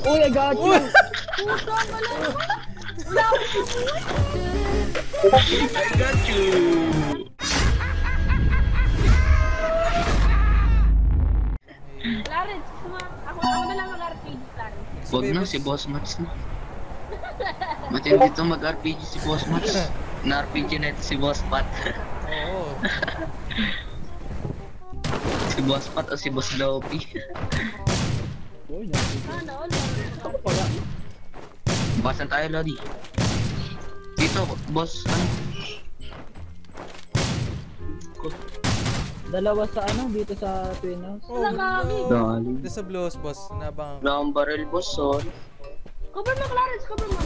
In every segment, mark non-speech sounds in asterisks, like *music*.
Uy, I got you! Puta, wala. Wala akong I got you! Suma- ako, ako na lang mag-RPG, Clarence. Huwag na, si Boss Mats na. Matindi *laughs* to mag-RPG si Boss Mats. Na-RPG na ito si Boss Pat. Oo. *laughs* si Boss Pat o si Boss Lopi. *laughs* Uy, Sana, all. ko pala. Basan tayo, Lodi. Dito, boss, ano? Dalawa sa ano, dito sa Twin House. Oh, Wala kami. Dali. Dito sa Blues, boss. Nabang. Wala kang baril, boss, sorry. Cover mo, Clarence, cover mo.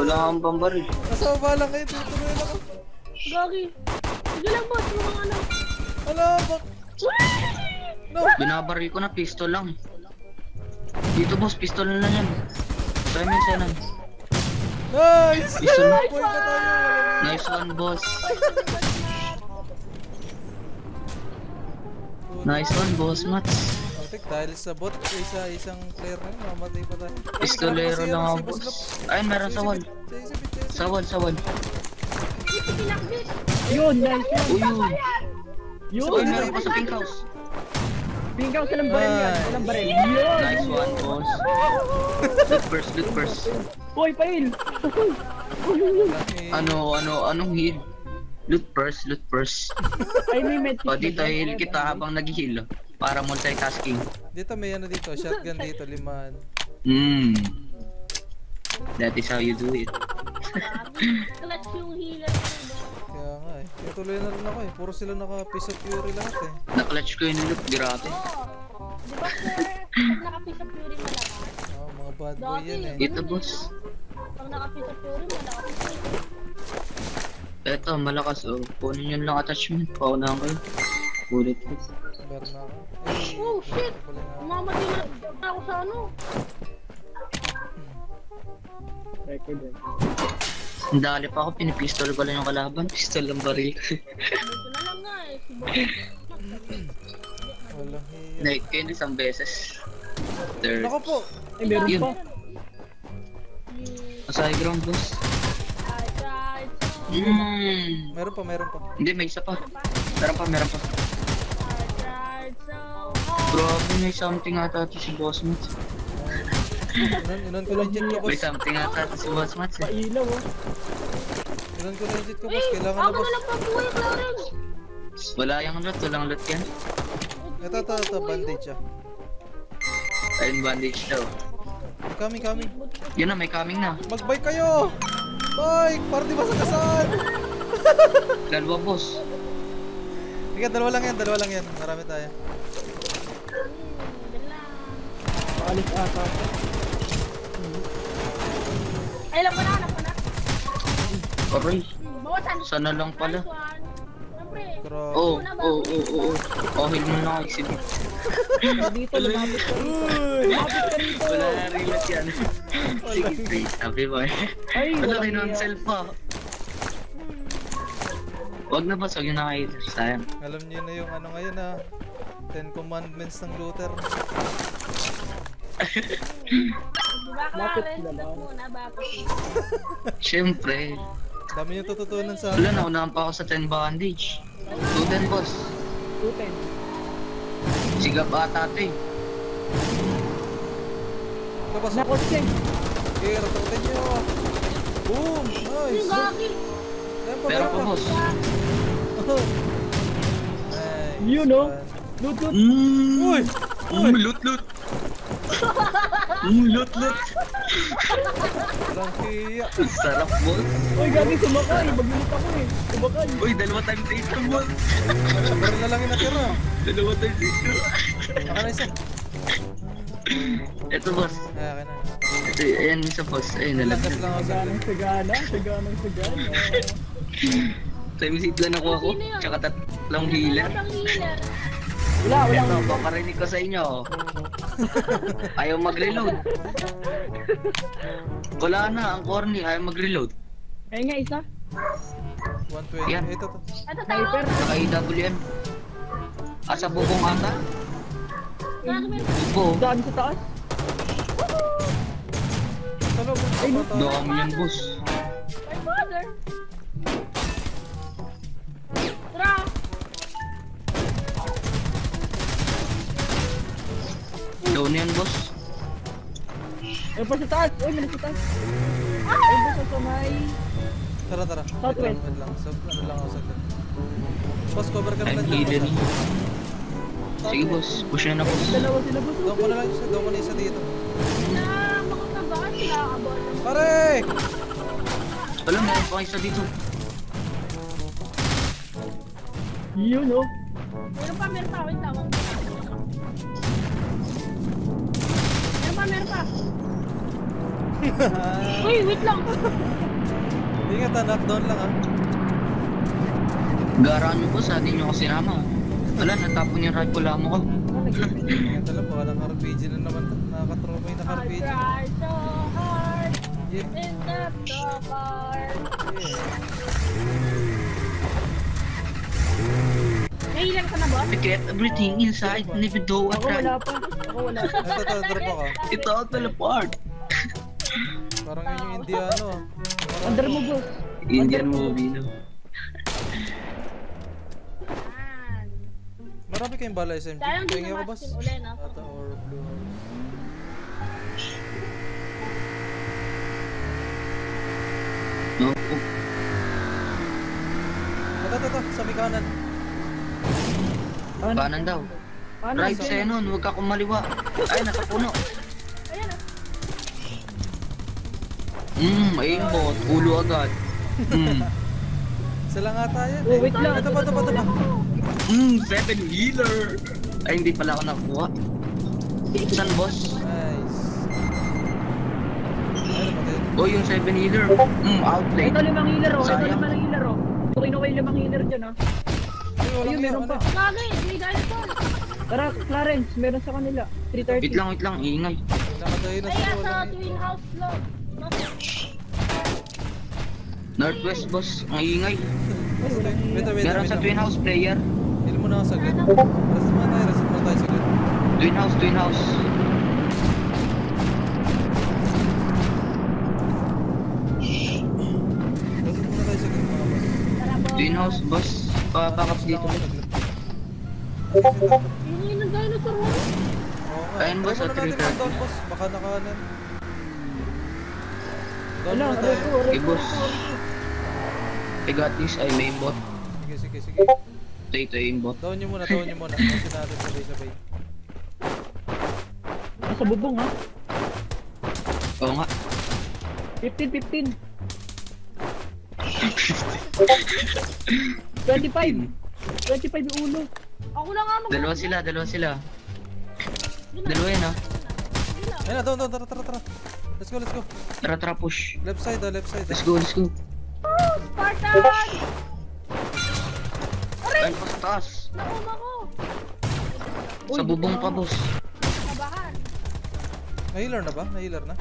Wala kang pambaril. Nasa baba lang kayo. Tutuloy lang ako. Gagi. Sige lang, boss, mga ano. Ala, bak. No. Binabaril ko na, pistol lang. Dito, boss, pistol na lang yan. Try mo yung senan. Nice! Pistol na. Nice one, boss. Nice one, boss, Mats. Putik, dahil sa bot, isa isang player na yun, mamatay pa tayo. Ay, Pistolero lang si ako, Boss. Ayun, meron sa wall. Sa wall, sa wall. Yun, nice. Uy, yun. Yun, Uy, meron pa sa pink house. Pink House, walang baril yan. Nice. Walang baril. Yun! Nice one, boss. Loot first, loot first. Uy, pail! *laughs* Ano, ano, anong heal? Loot first, loot first. *laughs* Ay, may medkit. O, dito heal kita habang nag-heal. Para multitasking. Dito may ano dito, shotgun dito, liman. Hmm. That is how you do it. *laughs* Clutch yung nga eh. Kaya tuloy na rin ako eh. Puro sila naka piece of fury lahat eh. Na-clutch ko yung loot, grabe. Oo. Di ba, sir? Naka-piece of fury malakas. Oh, mga bad boy yan eh. Dito, boss. Pag naka-piece of fury malakas. Eto, malakas oh. Kunin nyo lang attachment. Paunahan ko. Meron na ako. Eh, Oh, shit! Umamatay na ako sa ano. Record eh. Ang dali pa ako, pinipistol ko lang yung kalaban. *laughs* Pistol lang baril. Eh. Walang hiya. Like, yun isang beses. Third. Nako po! Ay, meron Yun. pa. Sa high ground, boss. Hmm. Meron pa, meron pa. Hindi, may isa pa. Meron pa, meron pa. Grabe, may something ata to si Boss Mats. Inon, inon ko legit ko May boss. something ata si Boss Mats. eh. Pailaw oh. Inon ko legit ko boss. Kailangan na ako boss. na lang pagbuhay, Clarence. Wala yung loot, walang loot yan. Ito, ito, ito, bandage ah. Ayun, bandage daw. Coming, coming. Yun na, may coming na. Mag-bike kayo! Bike! Para di masagasan! *laughs* Dalawa, boss. Sige, dalawa lang yan, dalawa lang yan. Marami tayo. Lang. Paalis ata. Ay, alam ko na, alam ko na. Aray, Bawasan. sana lang pala. Oo, oo, oo, oo. Oh, heal mo na ako, exhibit. *laughs* Dito, lumapit ka rito. Lumapit ka rito. Wala na relat yan. Sige, sabi mo eh. Ay, Wala kayo ng self pa. Wag na boss, wag yung nakahil. Sayang. Alam niyo na yung ano ngayon ah. Ten Commandments ng Luther. *laughs* Naman? Ito muna, bakit? Siyempre. Dami niyo tututunan sa Wala na, unahan pa ako sa 10 bandage. Student boss. Tuten. Sigap ata ito eh. Tapos, Nakotse. okay, ratutin niyo. Boom! Nice! pa, Pero pa boss. *laughs* Nice. You know? Loot, loot. Mmm. Uy! Mm, loot, loot. Mm, loot, loot. Walang hiya. Ang Sarap boss. Uy, gabi sumakay. Magulit ako eh. Sumakay. Uy, dalawa times 8 ka boss. Meron na lang yung natira. Dalawa times 8 ka. Baka na isa. Ito boss. Ay, akin na. Ito, ayan isa boss. Ayun, lang ako sa Saganang sagana. Saganang sagana. Times 8 lang nakuha ko. Tsaka tatlong healer. Ang healer. Wala, wala. Ito, paparinig ko sa inyo. *laughs* Ayaw mag-reload. Wala na, ang corny, ayaw mag-reload. Ay nga isa. 120. Yan. Ito to. Ito tayo. Sniper. Naka EWM. Asa bubong ata? Bubo. Daan sa taas. Sa loob. Ay, no. Dami yan, boss. My father! Down yan, boss. Ay, pa sa taas. Uy, may nasa taas. Ay, boss, sa may... Tara, tara. Wait lang, Southwest. wait lang. Sa, ano lang ako saglit. Boss, cover ka healing. boss, Sige, boss. Push na na, boss. Dalawa sila, boss. Doon ko na lang isa, doon ko na isa dito. Na makataba sila kabon. Pare! Wala, meron pa isa dito. Yun, oh. Meron pa, meron pa. Wait lang. Meron pa, meron pa. *laughs* Uy, wait lang. Ingat ha, knockdown lang ah. Garaan nyo, boss. Atin nyo ako sinama. Wala, natapon yung rifle amo ko. Ingat alam, baka naka-RPG na naman. Nakakatrauma yung I naka-RPG. tried so hard Yeah. in the car. Nahilang ka na ba? I get everything inside, never do I Ako try. wala pa. Ako wala pa. Drop ako. Ito all fell apart. Parang yun yung Indiano Under mo, boss. Indian movie, no? Marami kayong bala SMG. Sayang di Kaya na ko boss. maskin uli, no? Ata or blue house. No? Ito, ito, ito. Sa may kanan. Ano? Kanan daw. Ano? Right sa'yo nun, huwag ka kumaliwa. Ay, nasa puno. Ayan ah. Hmm, aimbot. Ulo agad. Hmm. *laughs* Sila nga tayo. Oh, wait lang. Ito ba, ito ba, ito ba? Hmm, seven healer. Ay, hindi pala ako nakuha. Saan, boss? Nice. Oh, yung seven healer. Hmm, outplay. Ito limang healer, oh. Ito limang healer, oh. Tukin ako yung limang healer dyan, oh. Ayun, meron pa. Lagi, may dinosaur. Tara, Clarence, meron sa kanila. 330. Wait lang, wait lang. Ingay. Nakatayo na Ayan, sila. sa twin house load. No? Northwest, boss. Ang ingay. Ay, walang Wait, healer. wait, Meron sa lang. Twin House player. Hili mo na ako saglit. Reset muna tayo, reset muna tayo saglit. Twin House, Twin House. Twin House, boss. Pa-backup dito. Saglit. Yun yung. Ayun, boss, Try at muna natin 330. mag-down, boss. Baka nakanan. Wala, muna aray tayo. ko, aray Okay, ko. boss. I got this. Ay, may bot. Sige, sige, sige. Ito, ito yung bot. Down nyo muna, down nyo muna. *laughs* Kasi natin sabay-sabay. Nasa bubong, ha? Oo nga. 15, 15. *laughs* 25. 25 yung ulo. Ako lang nga mag- Dalawa sila, dalawa sila. Na. Dalawa yan, ah. Yun na. Ayun na, down, down, tara, tara, tara. Let's go, let's go. Tara, tara, push. Left side, ah, left side. Let's go, let's go. Spartan! Ay, pa sa taas. Nauma ko. Sa bubong pa, boss. Kabahan. Na-healer na ba? Na-healer na?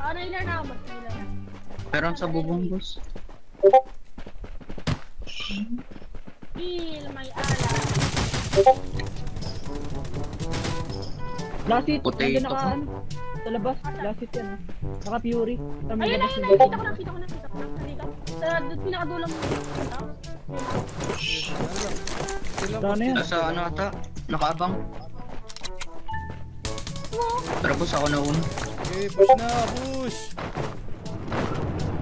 Ah, nailar na ako. Mas nailar na. Meron sa bubong, boss. Heal my ally. Last hit. Potato Nandiyan naka, ka. ano? Sa labas. Last hit yan? Naka Fury. Sa may Ayun, ayun, ayun. bubong. Kita ko na, kita ko na, kita ko na. Nandito. Sa pinakadulang mo. Ano yan. Nasa ano ata? Nakaabang. Tara, boss, ako na una. Okay, push na, push!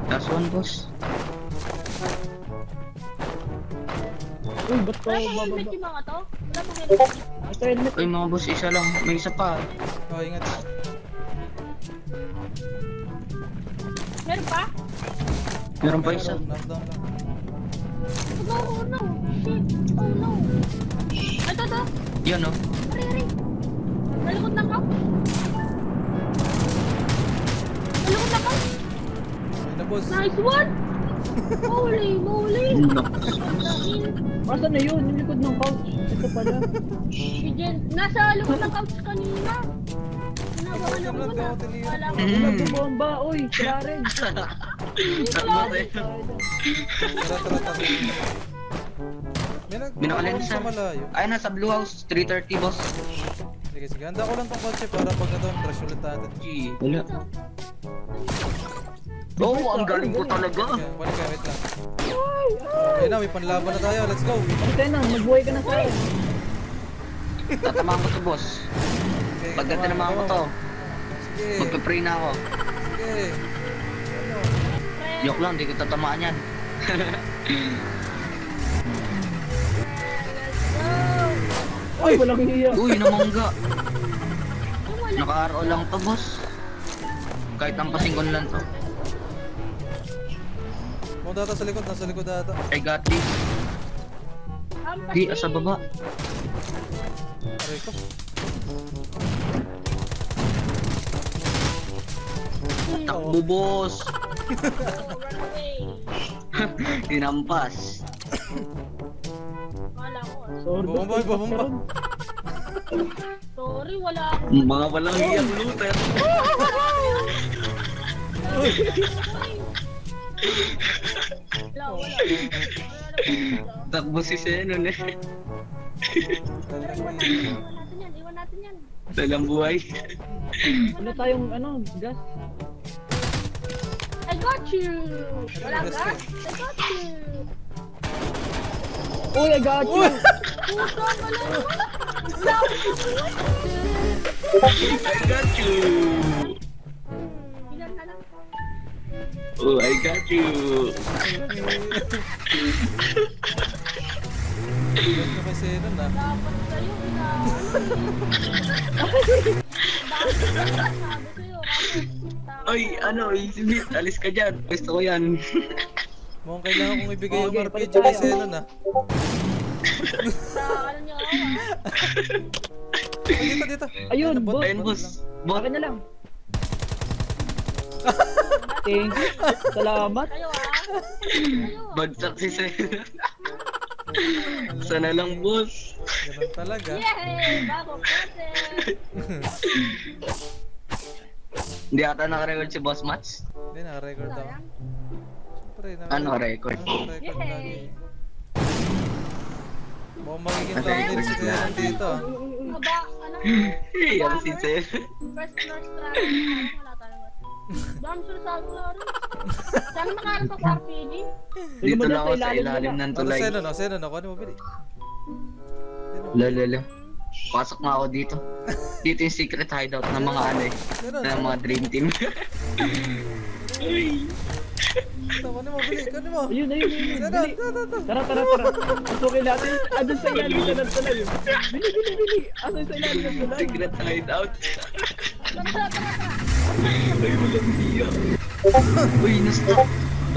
Last one, boss. Uy, ba't ko Wala bababa? helmet yung mga to? Wala pong helmet. Ito helmet. Uy, mga boss, isa lang. May isa pa. Oh, ingat. Meron pa? Meron pa isa. Knockdown lang. Oh, oh no. Shit. Oh no. Ito, ito. Yan, oh. Ari, ari. Nalikod ng cup. Nalikod ng cup. Ayun na, boss. Nice one. Holy moly. Naku. Asan na yun? Yung likod ng couch. Ito pala. Si Jen, nasa likod ng couch kanina. Tinawagan ako na. Wala ko. Mm. Wala bumomba. Uy, Clarence. Eh. Tara, tara, tara. Sa malayo. Ay, nasa Blue House. 330, boss. Sige, Sige. Handa ko lang tong kotse para pag doon rush ulit natin. Wala. Oh, ang galing ko talaga. Okay, kunin ka, wait lang. Ayun na, may panlaban na tayo. Let's go. Tayo na, magbuhay ka na sa akin. Tatamaan ko to, boss. Okay, Pagka tinamaan ko to, magpe-pray na ako. Sige. Joke lang, di ko tatamaan yan. *laughs* Ay, walang hiya. Uy, namangga. Wala. Naka-RO lang to, boss. Kahit ang pasingkon lang to. Mo data sa likod, nasa likod data. I got this. Di, asa baba. Aray ko. Takbo, boss. *laughs* Hinampas. Kala ko. ah. Sorry, Bumaba, bumaba. Sorry, wala akong Mga walang hiyang looter. *laughs* *laughs* Takbo si eh. Pero iwan *laughs* natin, yan, iwan natin yan. Dalang buhay. Wala tayong, ano, gas. I got you! Wala Ano, best I got you! Uy, I got you. Uy! Puta, wala *laughs* na! I got you. Oh, I got you. Ganito kasi nun ah. Dapat sa'yo? Oy, ano, Easy Beat, alis ka dyan. Gusto ko yan. Mukhang kailangan kong ibigay yung Okay, RPG tayo. Zenon ah. Sa niyo ako, Oh, dito, dito. Ayun, Bot, boss. Ayun, boss. Bot. Na lang. *laughs* Thank you. Salamat. Ah. Bagsak si Zenon. Sana lang, boss. Ganun talaga. Yay! Bagong content! Hindi ata nakarecord si Boss Mats. Hindi, naka-record ako. Sayang. Siyempre, naka- Ano, record? Naka-record lagi. Mukhang magiging Ano, thumbnail si na. dito. Aba, ano? Hey, ang si Zenon. First first try. Dami sila sa akin laro. Sana makaroon ka sa RPG. Dito lang ako sa ilalim ng Ano tulay. Zenon oh, Zenon oh, kunin mo bili. Zenon. Lala Pasok na ako dito. Dito yung secret hideout ng mga ano eh. Ng mga dream team. Ito, kunin mo, bili, kunin mo. Ayun, ayun, ayun. Ito, ito, ito. Tara, tara, tara. Pasukin natin. Andun sa ilalim na ng tulay. Bili, bili, bili. Asan sa ilalim ng tulay? secret hideout. Tara, tara, tara, tara. Ay, walang hiya. Uy, na-stop.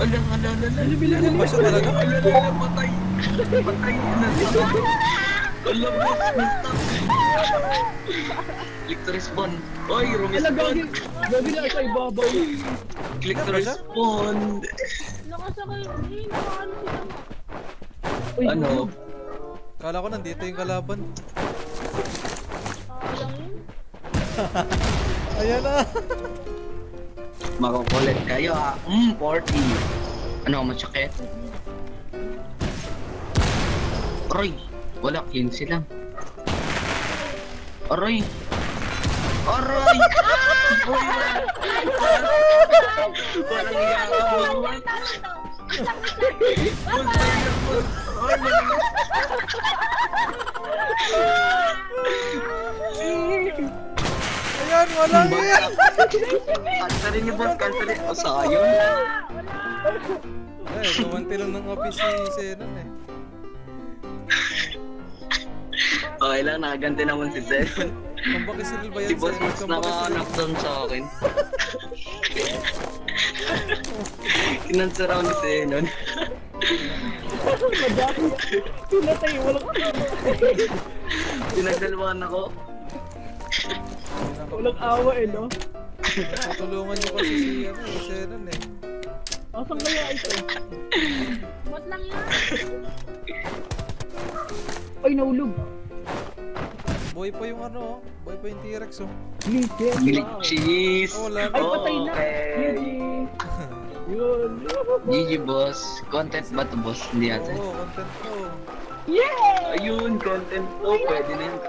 Ala, ala, ala, ala. Ano bili. ba siya talaga? Ala, ala, patay. Patay. Na-stop. Ala, boss, na-stop. Click to respawn. Ala, rumispawn. gagi. Na sa ibabaw. Click to Ano respawn. Lakas ako yung eh, nakaano sila. Uy, Ano? Kala ko nandito yung kalaban. Sayang yun. *laughs* Ayan na. Makukulit kayo ah. Mm, 40. Ano, matsakit? Aroy, wala, 15 lang. Aroy! Aroy! *laughs* Walang iya ka mo. Tama Ay, walang iya. Kansarin niyo boss, kansarin. O, sayang. Eh, gumanti lang ng office si Zenon eh. Okay lang, nakaganti naman si Seven. Kumbakisil ba yan, Si Boss Zenon? Max naka-knockdown sa akin. Kinansar ako ni Zenon. Madami. Pinatay, walang Pinagdalwahan ako. Walang awa eh, no? Tutulungan niyo kasi si ano, si Zenon eh. Asan kaya ito? Bot lang yan. Ay, naulog. Boy pa yung ano, oh. boy pa yung T-Rex oh. Glitches. Cheese. Oh, Ay, patay na. Okay. GG. Yun. GG boss. Content ba to boss? Hindi ata. Oo, content ko. Yeah! Ayun, content to. Pwede na yun.